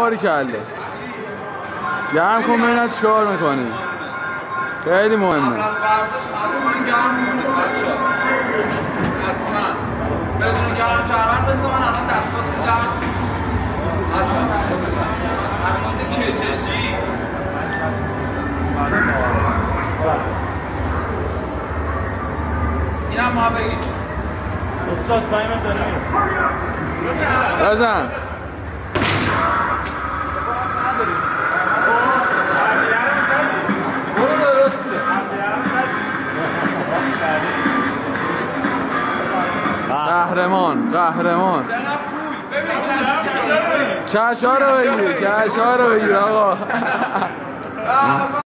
باری کله گرم کن ببینم چیکار می‌کنی. خیلی مهمه. بدون گرم کردن مثل من الان دستات گرم. حتما. کششی. اینم ما بگید استاد تایم داره. بزن قهرمان قهرمان. کشا رو بگیر کشا رو بگیر آقا.